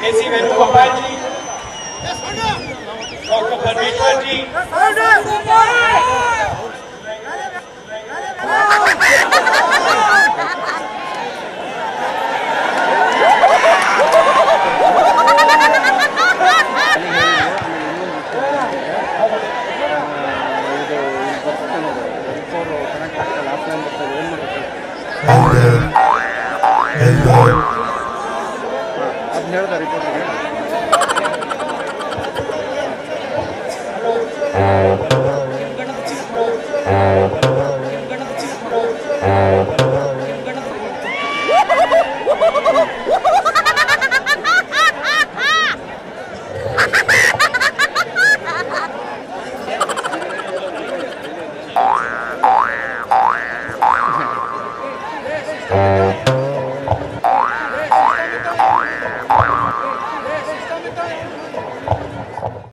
Messi venuto compagni. Tocca per Vittaggi. I've never got a report.